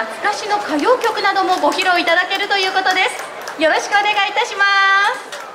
懐かしの歌謡曲などもご披露いただけるということです。よろしくお願いいたします。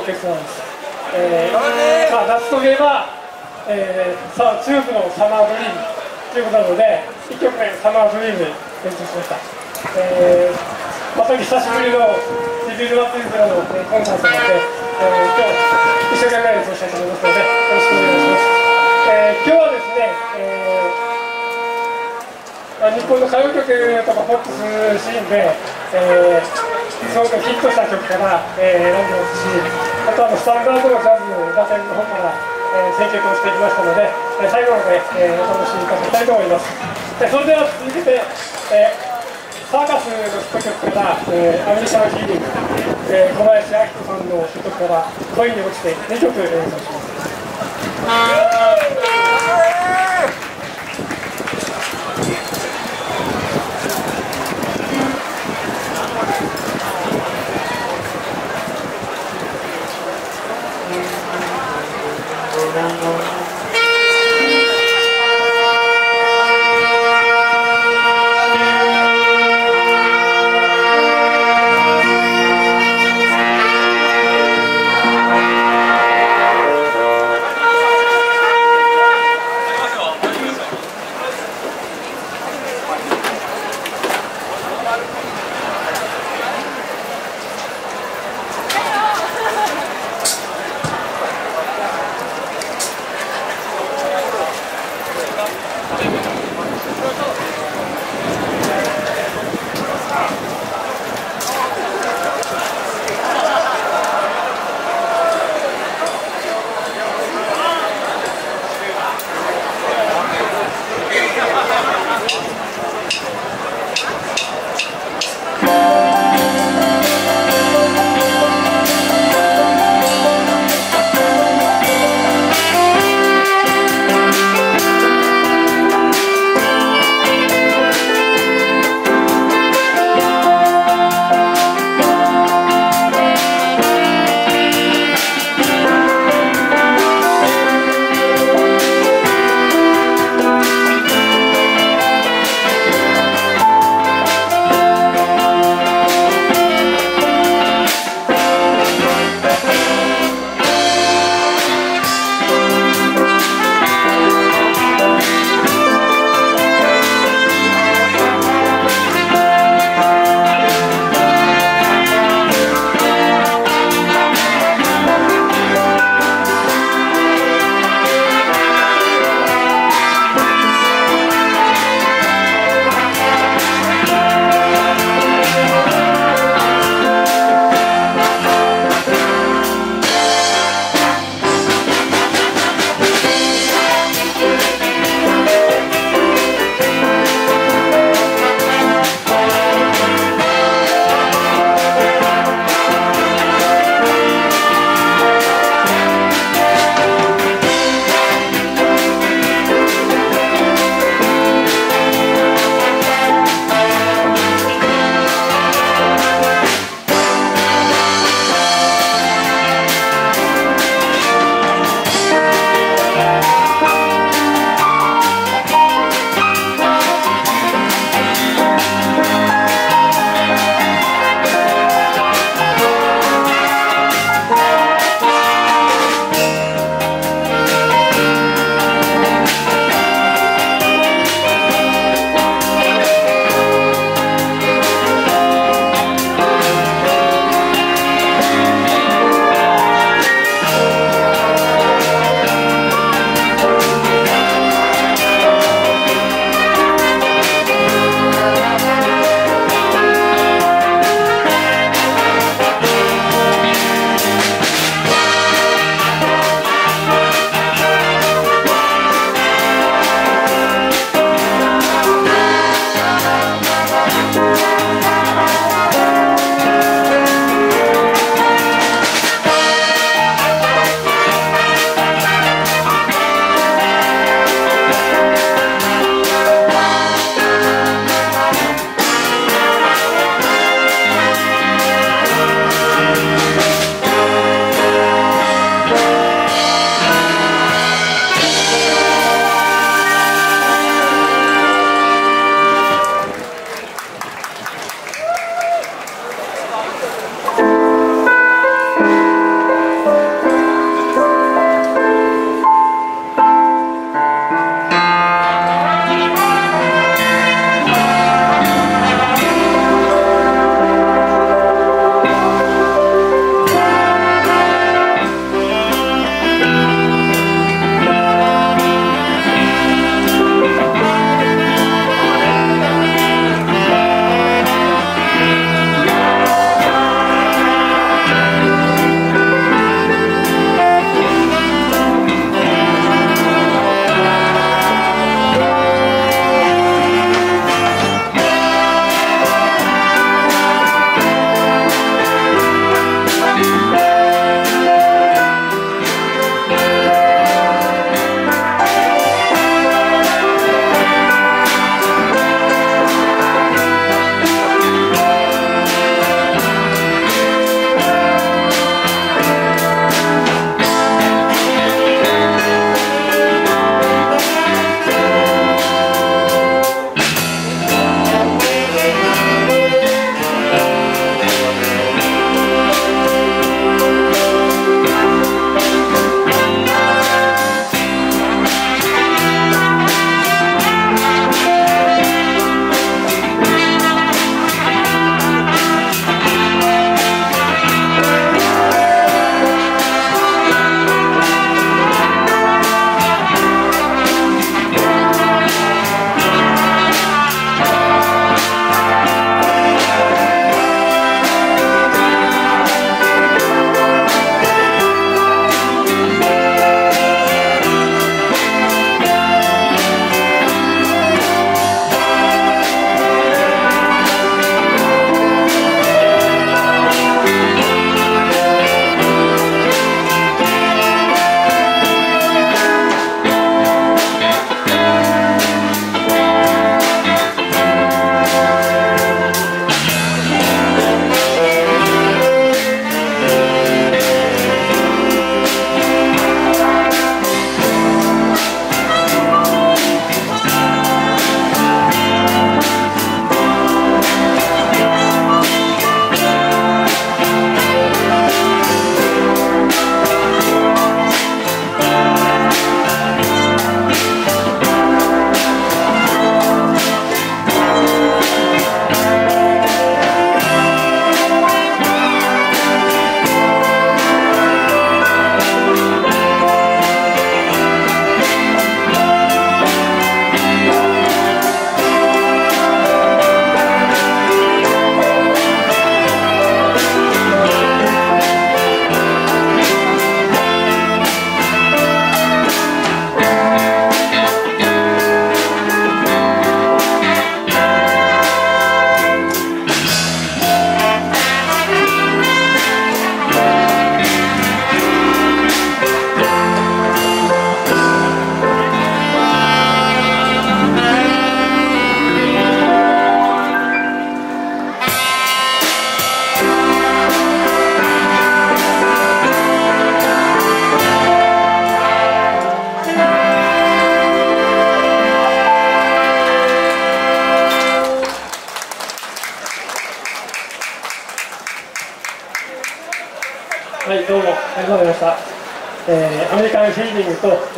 ポップジャズオーケストラです、えーまあ、夏といえば、えー、さあチューブのサマードリームということなので1曲目サマードリーム演奏しました、えー、また久しぶりのジビルマツリズラの、えー、コンサートなので、えー、今日一生懸命演奏したいと思いますのでよろしくお願いします、えー、今日はですね、えーまあ、日本の歌謡曲とかポップスシーンで、えーすごくヒットした曲から、えー、選んでますしあとはスタンダードのジャズ打線の方から、えー、選曲をしてきましたので、えー、最後まで、えー、お楽しみいただきたいと思います。でそれでは続けて、えー、サーカスのヒット曲から、えー、アメリカンヒーリング、えー、小林明人さんのヒット曲から恋に落ちて2曲演奏します。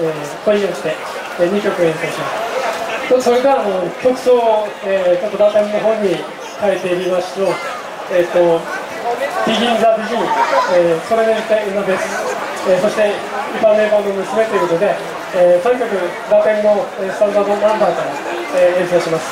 えー声によって、えー2曲演奏しますそれからあの曲奏を、えーちょっと打点の方に変えてみますとえっ、と「Begin the Begin」えーそれで一体今です、えーそして「イパネーバーの娘」ということで、えー3曲打点のスタンダードナンバーから、えー演奏します「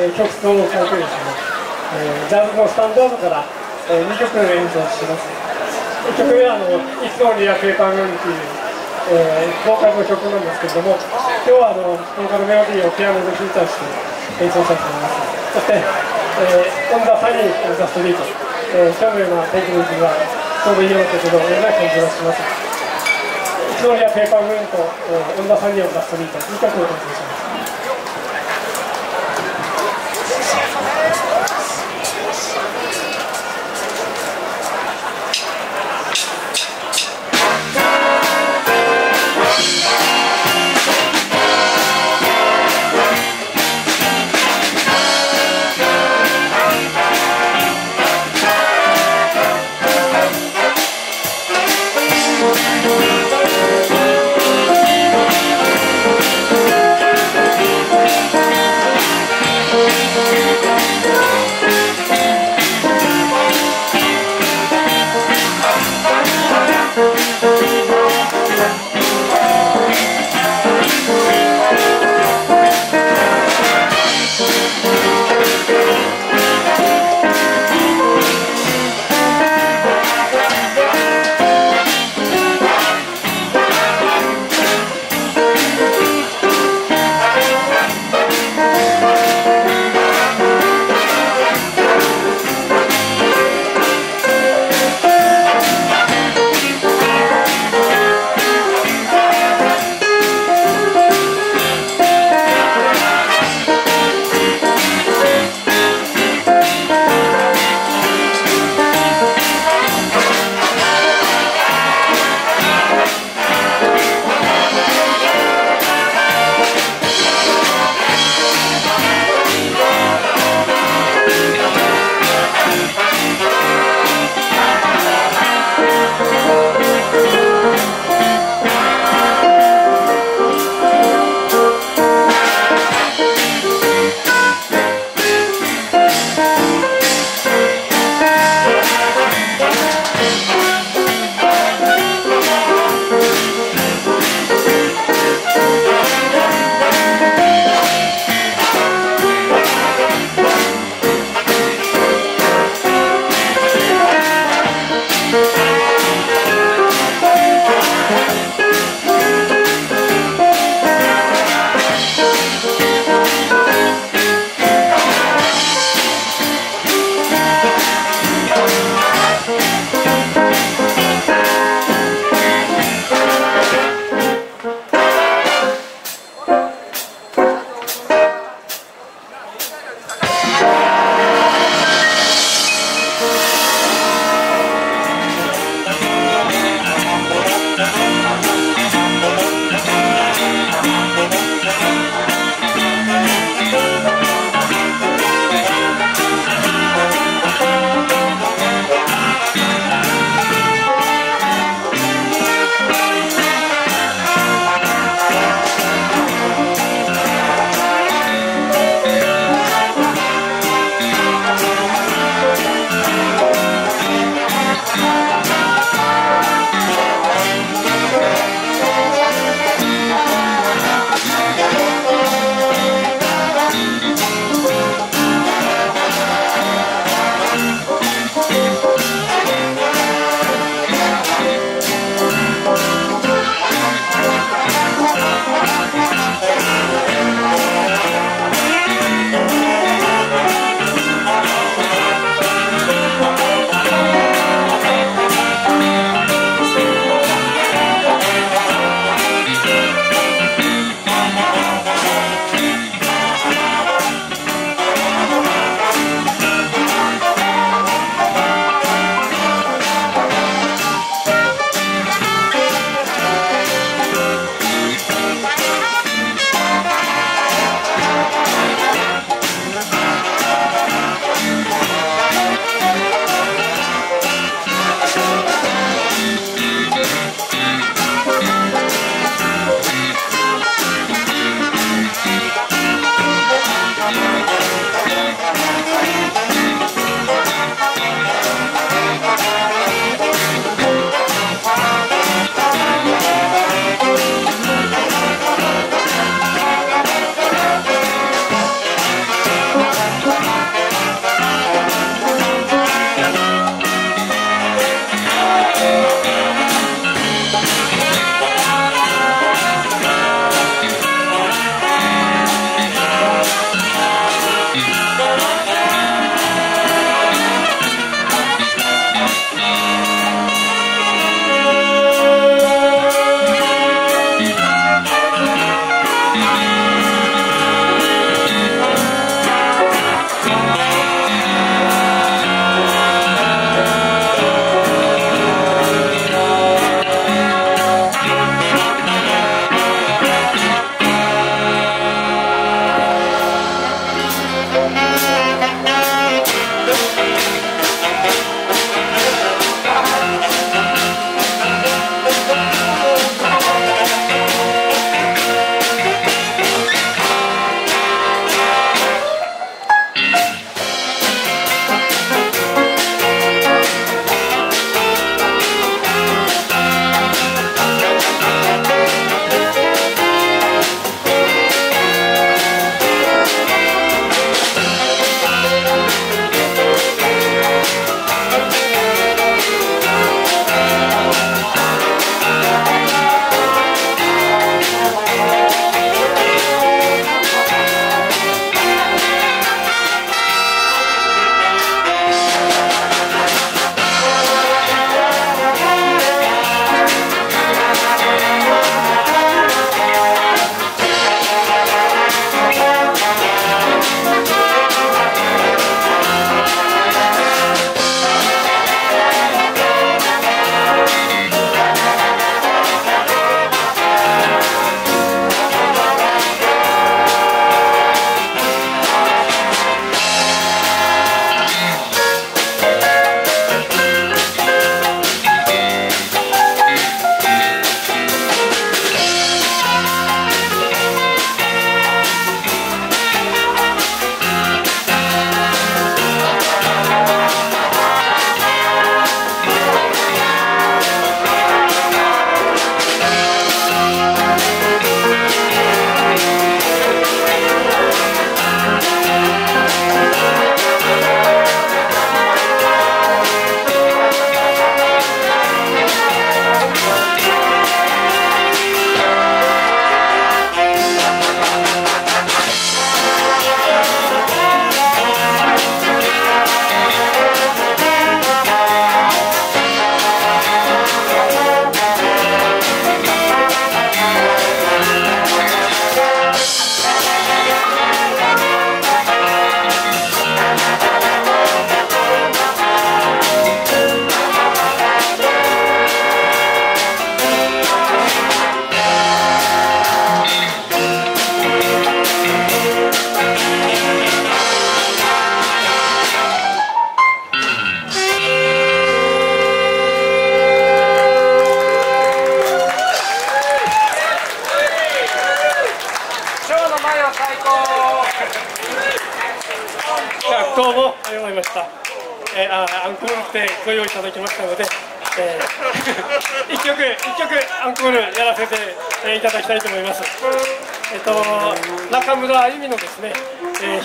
えー、曲想を変えてですね、えー、ジャズのスタンダードから、えー、2曲演奏します。1曲目はあの「 It's Only a Paper Moon」という、えー、ボーカルの曲なんですけれども、今日はあのボーカルメロディーをピアノで弾いたりして演奏したいと思います。そして、えー、 On the Sunny Side of the Street、えー、今日のようなテクニックがちょうどいいような曲のような感じがします。 It's Only a Paper Moon と、 On the Sunny Side of the Street、2曲を演奏します。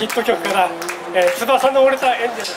ヒット曲から「えー、翼の折れたエンジェル」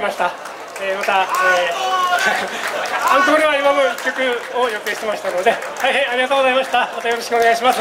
変ありがとうございました、えー、また、えー、アンコールは今も1曲を予定してましたので大変ありがとうございました。またよろしくお願いします。